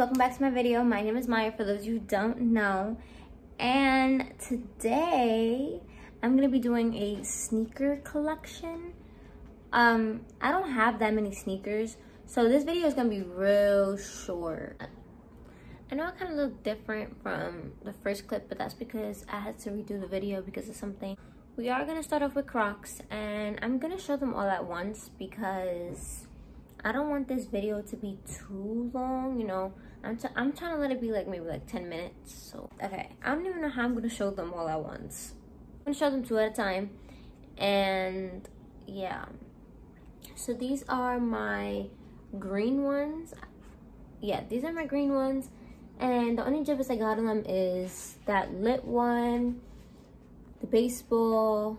welcome back to my video. My name is Myah for those who don't know. And today I'm gonna be doing a sneaker collection. Um, I don't have that many sneakers, so this video is gonna be real short. I know I kind of look different from the first clip, but that's because I had to redo the video because of something. We are gonna start off with Crocs, and I'm gonna show them all at once because I don't want this video to be too long, you know. I'm, I'm trying to let it be like maybe like 10 minutes. So, okay. I don't even know how I'm going to show them all at once. I'm going to show them two at a time. And yeah. So these are my green ones. Yeah, these are my green ones. And the only difference I got on them is that lit one, the baseball,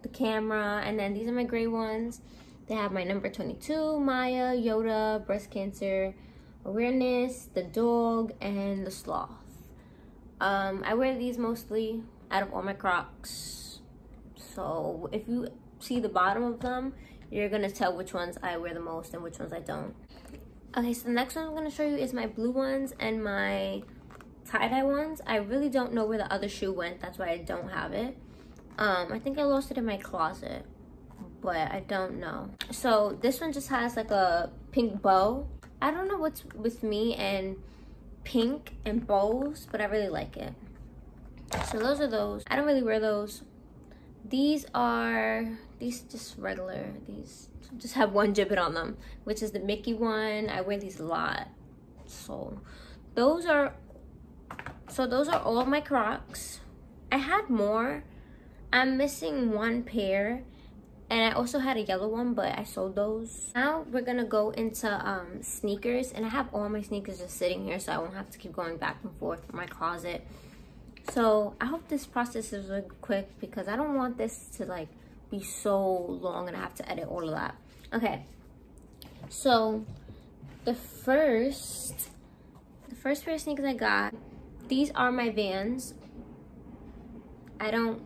the camera, and then these are my gray ones. They have my number 22, Myah, Yoda, breast cancer, awareness, the dog, and the sloth. Um, I wear these mostly out of all my Crocs. So if you see the bottom of them, you're gonna tell which ones I wear the most and which ones I don't. Okay, so the next one I'm gonna show you is my blue ones and my tie-dye ones. I really don't know where the other shoe went. That's why I don't have it. Um, I think I lost it in my closet but I don't know. So this one just has like a pink bow. I don't know what's with me and pink and bows, but I really like it. So those are those. I don't really wear those. These are, these just regular, these just have one Jibbit on them, which is the Mickey one. I wear these a lot. So those are, so those are all my Crocs. I had more. I'm missing one pair and I also had a yellow one, but I sold those. Now we're gonna go into um, sneakers, and I have all my sneakers just sitting here, so I won't have to keep going back and forth from my closet. So I hope this process is really quick because I don't want this to like be so long and I have to edit all of that. Okay, so the first, the first pair of sneakers I got, these are my Vans. I don't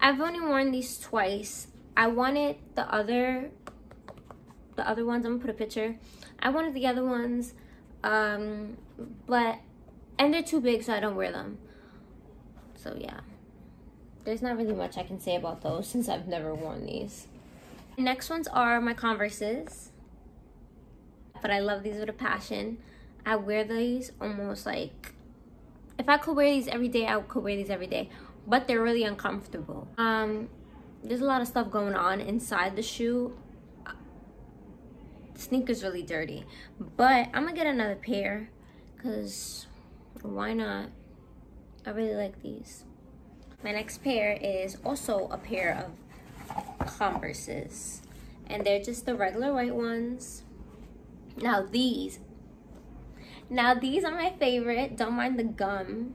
I've only worn these twice. I wanted the other, the other ones, I'm gonna put a picture. I wanted the other ones, um, but, and they're too big so I don't wear them. So yeah, there's not really much I can say about those since I've never worn these. Next ones are my Converses, but I love these with a passion. I wear these almost like, if I could wear these every day, I could wear these every day but they're really uncomfortable. Um, there's a lot of stuff going on inside the shoe. The sneaker's really dirty, but I'm gonna get another pair because why not? I really like these. My next pair is also a pair of Converses and they're just the regular white ones. Now these, now these are my favorite. Don't mind the gum.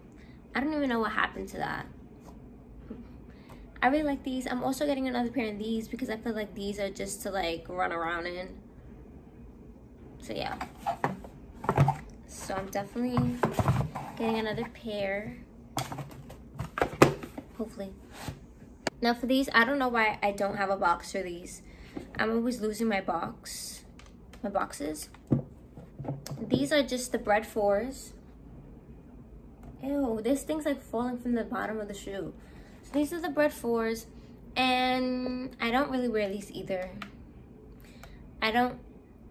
I don't even know what happened to that. I really like these. I'm also getting another pair of these because I feel like these are just to like run around in. So yeah. So I'm definitely getting another pair. Hopefully. Now for these, I don't know why I don't have a box for these. I'm always losing my box, my boxes. These are just the Bred fours. Ew, this thing's like falling from the bottom of the shoe these are the Bred fours and I don't really wear these either. I don't,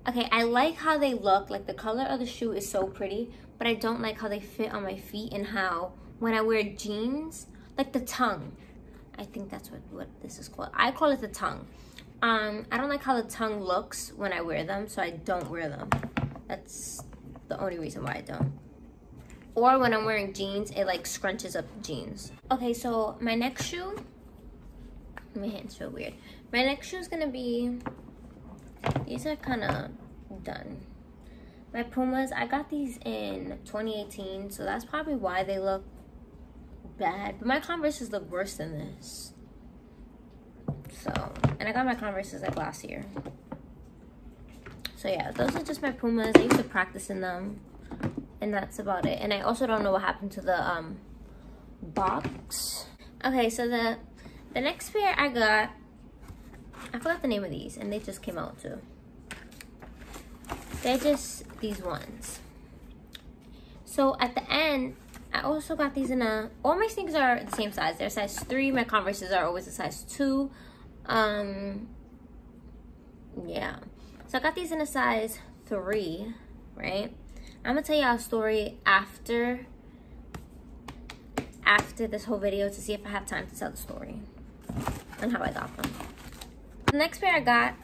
okay, I like how they look, like the color of the shoe is so pretty, but I don't like how they fit on my feet and how when I wear jeans, like the tongue, I think that's what, what this is called. I call it the tongue. Um, I don't like how the tongue looks when I wear them, so I don't wear them. That's the only reason why I don't or when I'm wearing jeans, it like scrunches up jeans. Okay, so my next shoe, my hand's feel weird. My next shoe is gonna be, these are kind of done. My Pumas, I got these in 2018, so that's probably why they look bad. But my Converses look worse than this. So, and I got my Converses like last year. So yeah, those are just my Pumas. I used to practice in them and that's about it and i also don't know what happened to the um box okay so the the next pair i got i forgot the name of these and they just came out too They're just these ones. So at the end, I also got these in a, all my sneakers are the same size. They're size three. My Converses are always a size two. Um, yeah. So I got these in a size three, right? I'm gonna tell y'all a story after, after this whole video to see if I have time to tell the story and how I got them. The next pair I got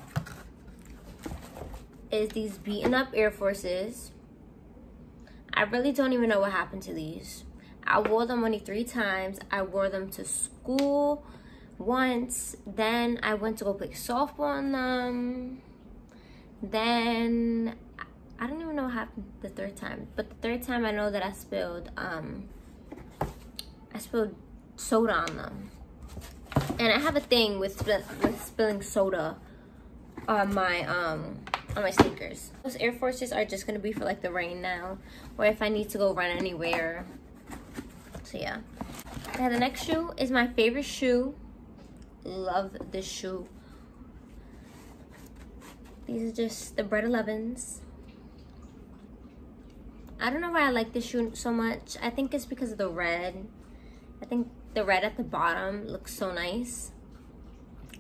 is these beaten up Air Forces. I really don't even know what happened to these. I wore them only three times. I wore them to school once. Then I went to go play softball on them. Then I don't even know what happened the third time. But the third time I know that I spilled um I spilled soda on them. And I have a thing with, with spilling soda on my um on my sneakers. Those Air Forces are just gonna be for like the rain now, or if I need to go run anywhere. So yeah. Now the next shoe is my favorite shoe. Love this shoe. These are just the Bred 11s. I don't know why I like this shoe so much. I think it's because of the red. I think the red at the bottom looks so nice.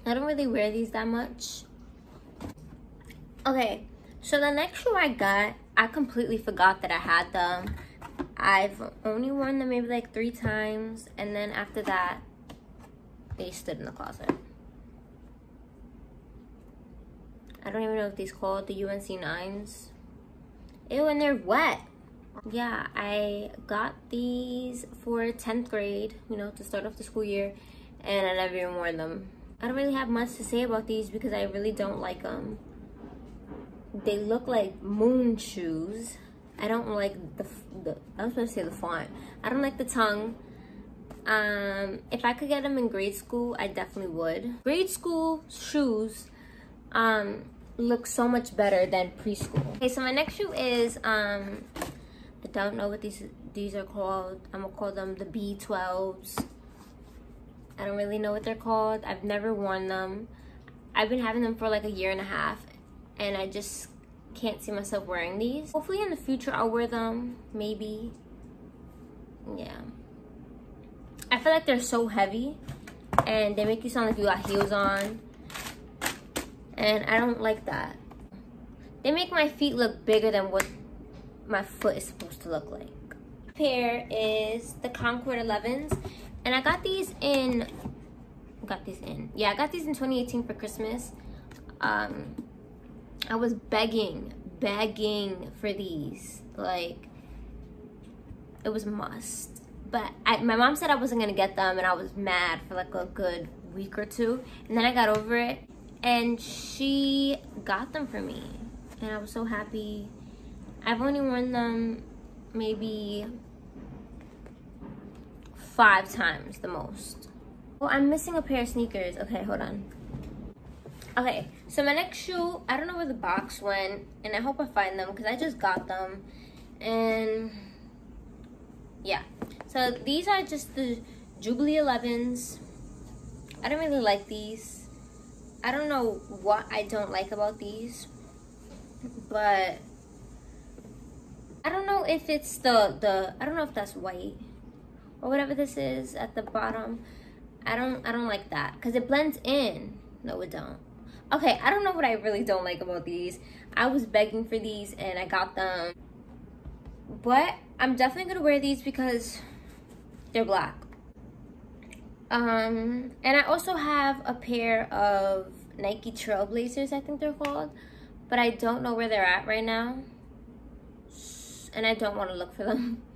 I don't really wear these that much. Okay, so the next shoe I got, I completely forgot that I had them. I've only worn them maybe like three times, and then after that, they stood in the closet. I don't even know if these called the UNC 9s. Ew, and they're wet. Yeah, I got these for 10th grade, you know, to start off the school year, and I never even wore them. I don't really have much to say about these because I really don't like them they look like moon shoes. I don't like the, the I was gonna say the font. I don't like the tongue. Um, if I could get them in grade school, I definitely would. Grade school shoes um, look so much better than preschool. Okay, so my next shoe is, um, don't know what these these are called. I'm gonna call them the B12s. I don't really know what they're called. I've never worn them. I've been having them for like a year and a half and I just can't see myself wearing these. Hopefully in the future I'll wear them, maybe. Yeah. I feel like they're so heavy and they make you sound like you got heels on. And I don't like that. They make my feet look bigger than what my foot is supposed to look like. Pair is the Concord 11s. And I got these in, got these in. Yeah, I got these in 2018 for Christmas. Um, I was begging, begging for these. Like, it was must. But I, my mom said I wasn't gonna get them and I was mad for like a good week or two. And then I got over it and she got them for me. And I was so happy. I've only worn them maybe five times the most. Well, I'm missing a pair of sneakers. Okay, hold on. Okay, so my next shoe, I don't know where the box went, and I hope I find them because I just got them. And yeah, so these are just the Jubilee 11s. I don't really like these. I don't know what I don't like about these, but I don't know if it's the, the I don't know if that's white or whatever this is at the bottom. I don't, I don't like that because it blends in. No, it don't. Okay, I don't know what I really don't like about these. I was begging for these and I got them. But I'm definitely gonna wear these because they're black. Um, and I also have a pair of Nike Trailblazers, I think they're called. But I don't know where they're at right now. And I don't want to look for them.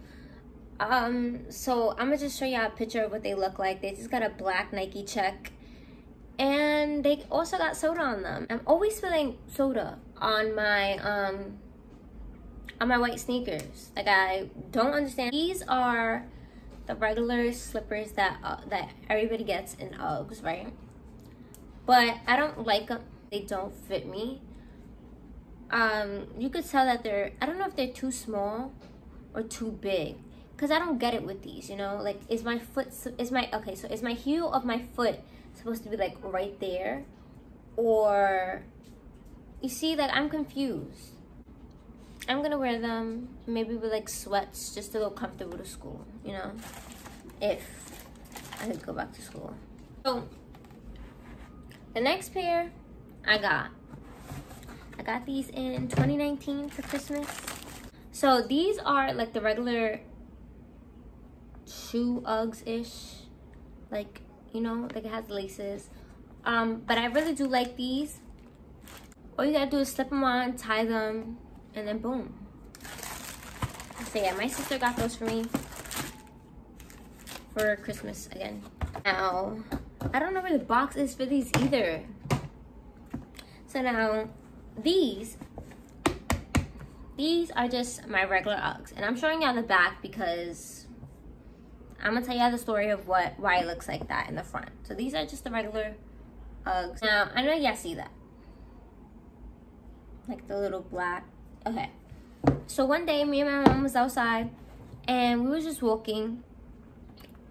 Um, so I'm gonna just show you a picture of what they look like. They just got a black Nike check and they also got soda on them. I'm always feeling soda on my um on my white sneakers. Like I don't understand. These are the regular slippers that uh, that everybody gets in Uggs, right? But I don't like them. They don't fit me. Um, you could tell that they're. I don't know if they're too small or too big because I don't get it with these. You know, like is my foot is my okay? So is my heel of my foot supposed to be like right there or you see like I'm confused I'm gonna wear them maybe with like sweats just to go comfortable to school, you know, if I could go back to school. So the next pair I got, I got these in 2019 for Christmas. So these are like the regular shoe Uggs-ish, like, you know, like it has laces. Um, but I really do like these. All you gotta do is slip them on, tie them, and then boom. So yeah, my sister got those for me for Christmas again. Now, I don't know where the box is for these either. So now, these, these are just my regular Uggs. And I'm showing y'all the back because I'm gonna tell y'all the story of what why it looks like that in the front. So these are just the regular Uggs. Now, I know y'all see that. Like the little black. Okay. So one day, me and my mom was outside, and we were just walking,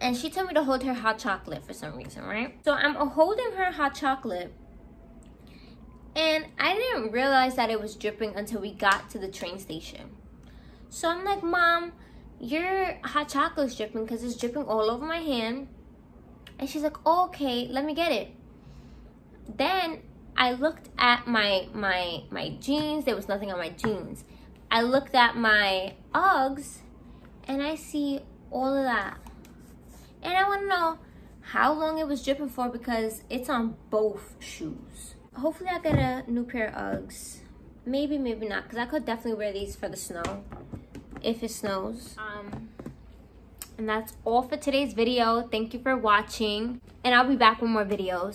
and she told me to hold her hot chocolate for some reason, right? So I'm holding her hot chocolate, and I didn't realize that it was dripping until we got to the train station. So I'm like, Mom, your hot chocolate's dripping because it's dripping all over my hand. And she's like, oh, okay, let me get it. Then I looked at my my my jeans. There was nothing on my jeans. I looked at my Uggs and I see all of that. And I want to know how long it was dripping for because it's on both shoes. Hopefully I get a new pair of Uggs. Maybe, maybe not because I could definitely wear these for the snow if it snows. Um, and that's all for today's video. Thank you for watching and I'll be back with more videos.